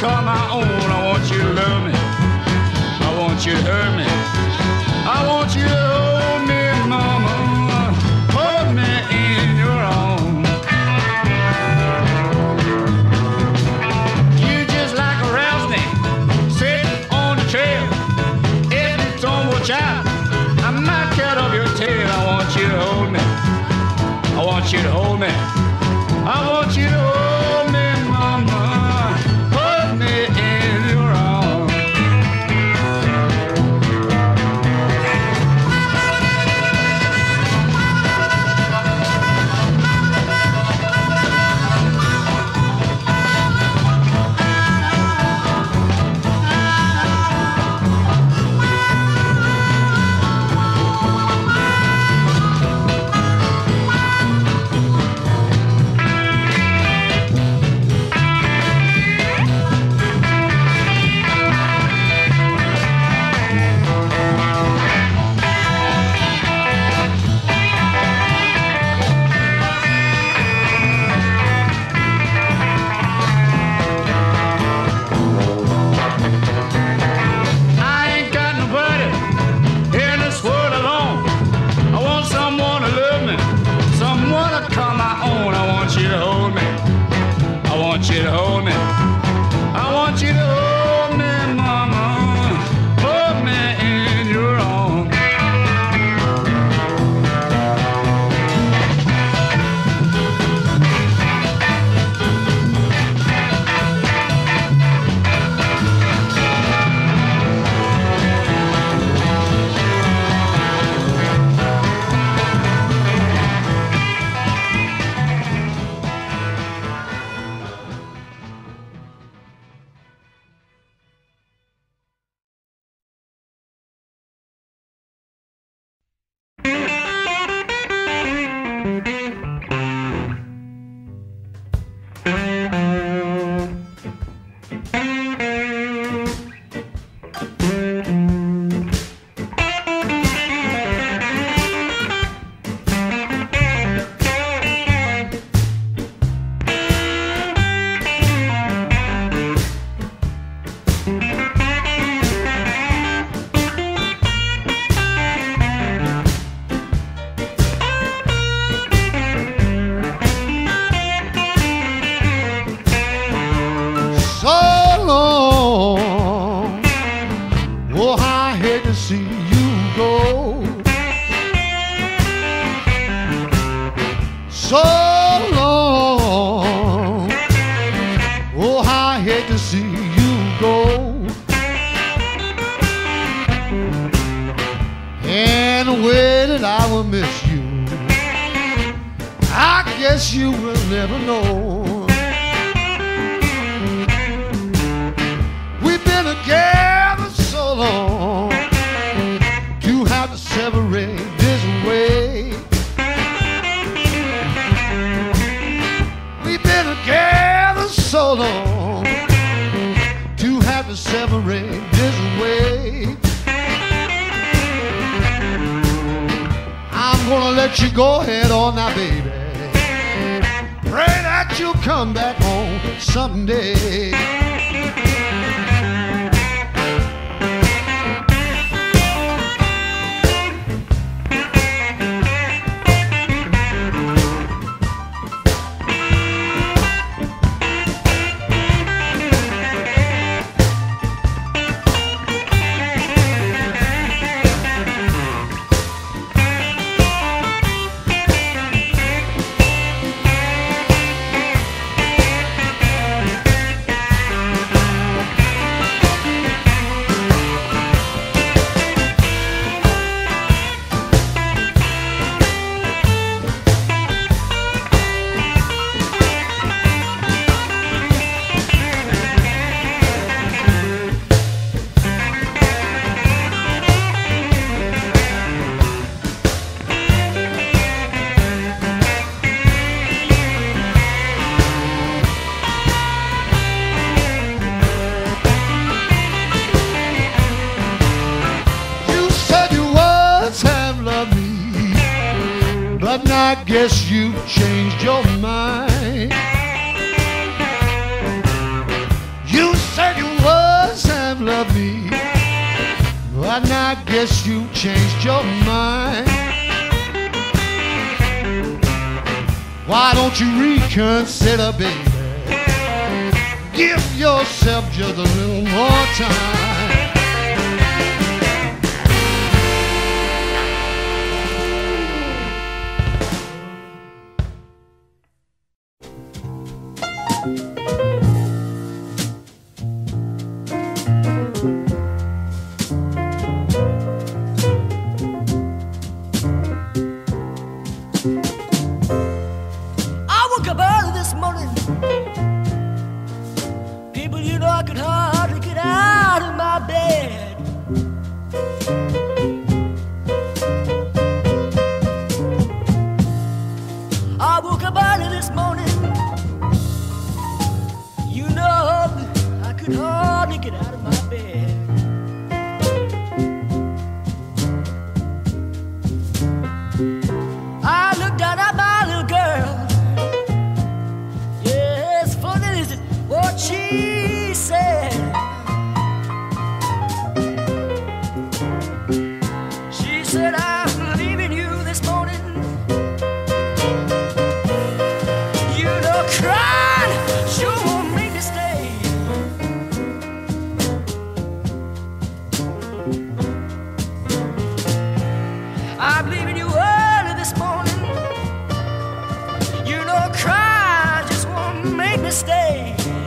call my own. I want you to love me. I want you to hurt me. I want you to hold me, mama. Hold me in your arms. You just like a rattlesnake sitting on the trail. If it's on watch out, I might cut off your tail. I want you to hold me. I want you to hold me. I want you to Oh, I hate to see you go. And the way that I will miss you, I guess you will never know. To have to separate this way. I'm gonna let you go ahead on now, baby. Pray that you'll come back home someday. But now I guess you changed your mind. You said you was have loved me. But now I guess you changed your mind. Why don't you reconsider, baby? Give yourself just a little more time. could hardly get out of my way.